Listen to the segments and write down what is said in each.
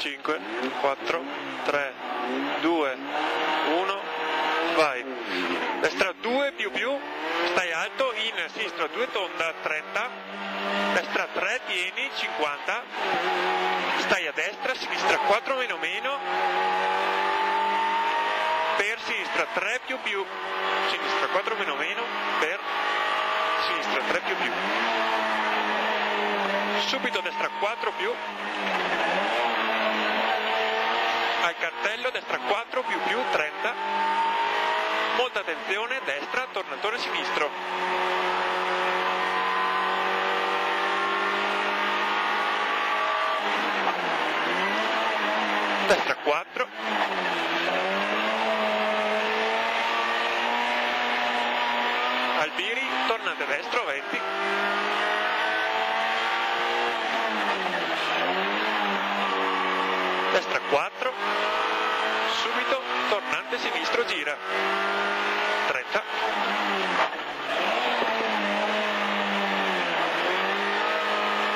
5, 4, 3, 2, 1, vai. Destra 2 più più, stai alto, in sinistra 2 tonda 30, destra 3 tieni 50, stai a destra, sinistra 4 meno meno, per sinistra 3 più più, sinistra 4 meno meno, per sinistra 3 più più, subito destra 4 più, al cartello destra 4 più più 30, molta attenzione, destra, tornatore sinistro. Destra 4. Albiri, tornate destro 20. Destra 4. Subito, tornante sinistro, gira. 30.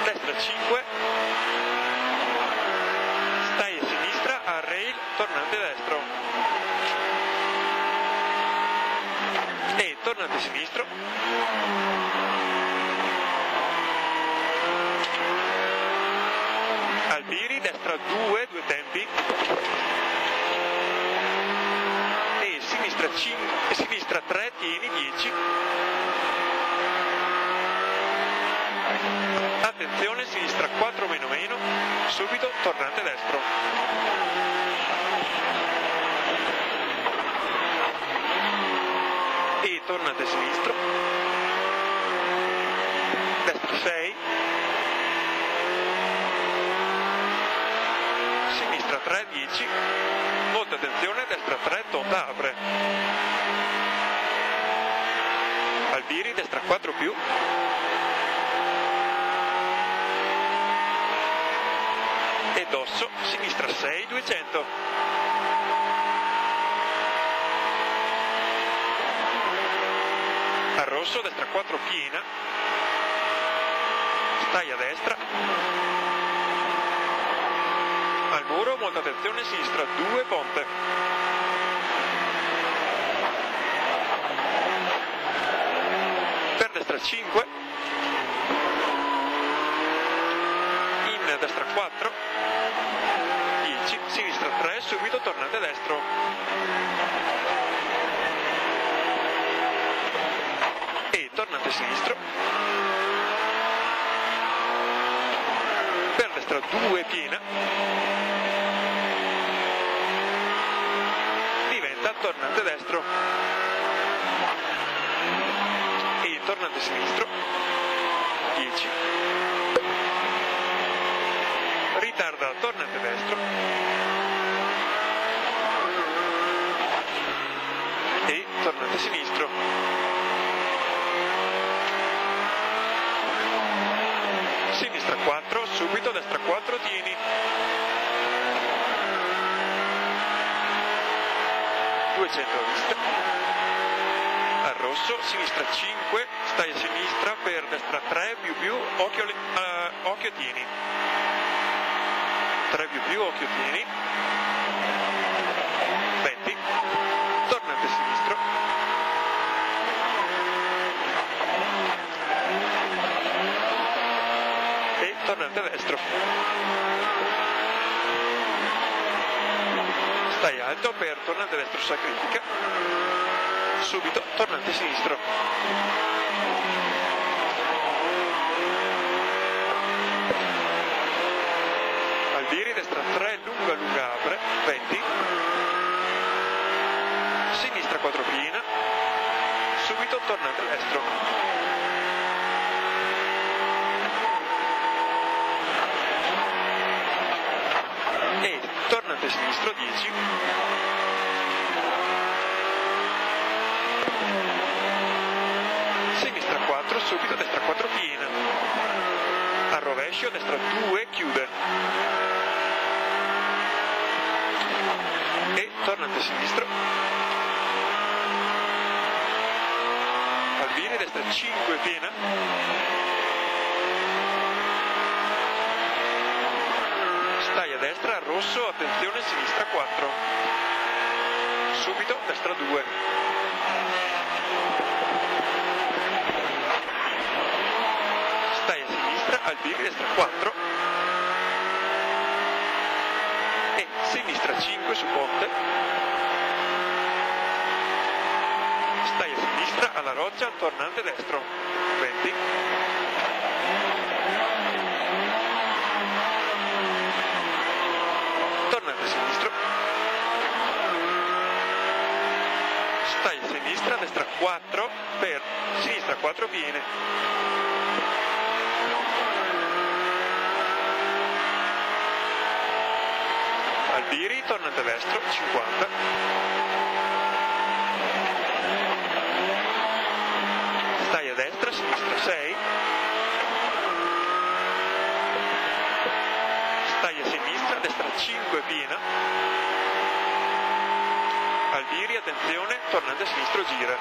Destra 5. Stai a sinistra, a rail, tornante destro. E tornante sinistro. 2, due tempi. E sinistra 5, sinistra 3, tieni 10. Attenzione, sinistra 4 meno meno, subito tornante destro. E tornante sinistro. 3-3 10 molta attenzione destra 3-3 Tonda ah, apre. Albiri destra 4 più. E Dosso sinistra 6 200 a rosso destra 4 piena. Stai a destra. Al muro, molta attenzione, sinistra 2, ponte. Per destra 5. In destra 4. 10, sinistra 3, subito tornante destro. E tornante sinistro. Per destra 2 piena. Diventa tornante destro. E tornante sinistro. 10. Ritarda tornante destro. E tornante sinistro. Sinistra 4, subito destra 4, tieni. 200 a vista. Al rosso, sinistra 5, stai a sinistra per destra 3, più più, occhio, eh, occhio tieni. 3 più più, occhio tieni. 20. Tornante sinistro. Tornante destro. Stai alto per tornante destro sacrifica. Subito tornante sinistro. Albiri, destra 3, lunga, lunga apre, 20. Sinistra 4 piena. Subito tornante destro. E tornante sinistro 10. Sinistra 4, subito destra 4 piena. Al rovescio, destra 2, chiude. E tornante sinistro. Albini, destra 5, piena. stai a destra, rosso, attenzione, sinistra 4, subito, destra 2, stai a sinistra, Albiri, destra 4, e sinistra 5 su ponte, stai a sinistra, alla roccia, tornante destro, 20, tornante sinistro, stai a sinistra, destra 4, per sinistra 4 viene, Albiri, tornante destro, 50. Stai a destra, sinistra 6. Stai a sinistra, destra 5 piena. Albiri, attenzione, tornante sinistro gira.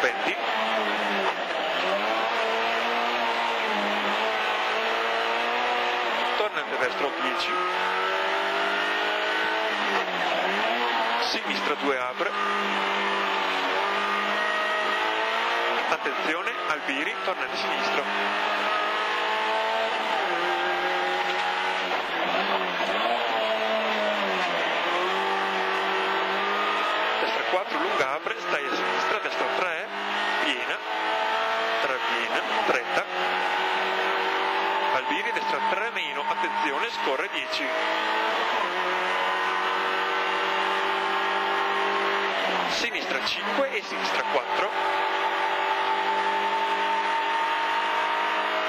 20. Destro 10 sinistra 2 apre. Attenzione Albiri tornante sinistro destra 4 lunga apre stai a sinistra destra 3 piena. 3 piena 30 Albiri, destra 3 meno, attenzione, scorre 10. Sinistra 5 e sinistra 4.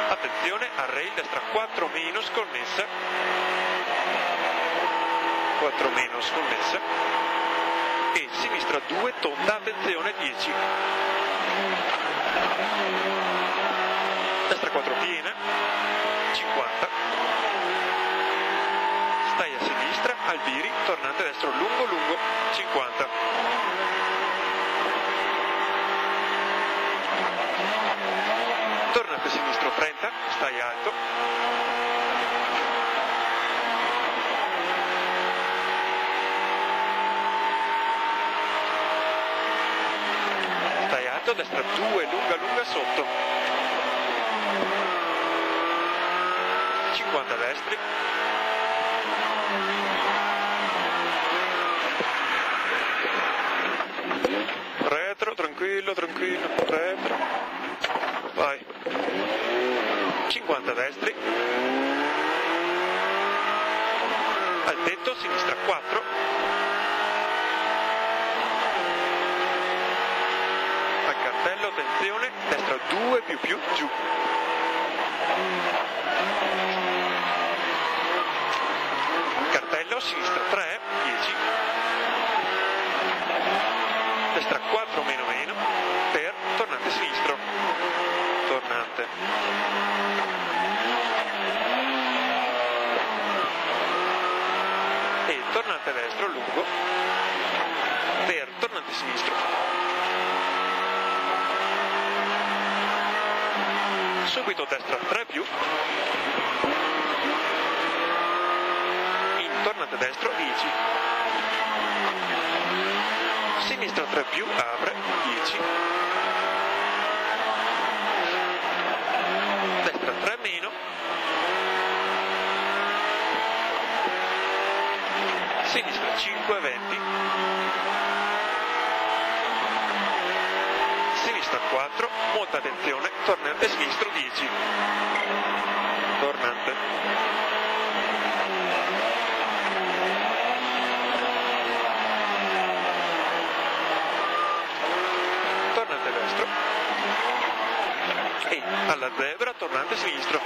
Attenzione, a rail, destra 4 meno, sconnessa. 4 meno, sconnessa. E sinistra 2, tonda, attenzione, 10. Destra 4 piena, 50 stai a sinistra Albiri tornante destro lungo lungo 50 tornante sinistro 30 stai alto. Stai alto destra 2 lunga lunga sotto 50 destri. Retro, tranquillo, tranquillo, retro. Vai. 50 destri. Al tetto, sinistra 4. Al cartello, attenzione, destra 2 più più giù. Cartello, sinistra 3, 10, destra 4 meno meno, per tornante sinistro, tornante. E tornante destro lungo, per tornante sinistro. Subito destra 3 più, tornante destro 10 sinistra 3 più apre 10 destra 3 meno. Sinistra 5 20 sinistra 4 molta attenzione tornante sinistro 10 tornante alla zebra tornante sinistro.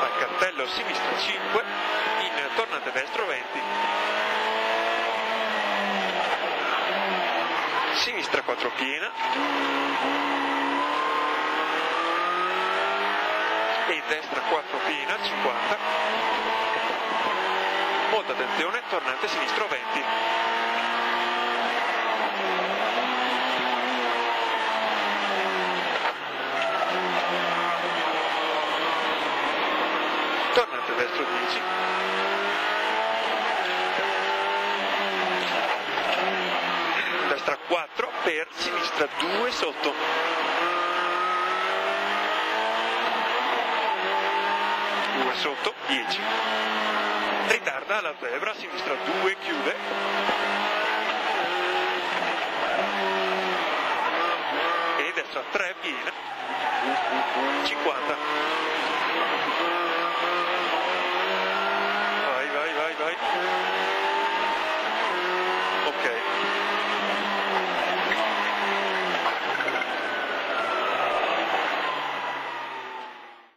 Al cartello sinistra 5, in tornante destro 20. Sinistra 4 piena. E destra 4 piena, 50. Molta attenzione, tornante sinistro 20. Destro 10, destra 4 per sinistra 2 sotto. Sotto, 10. Ritarda la zebra, sinistra 2, chiude. E destra 3, piena. 50.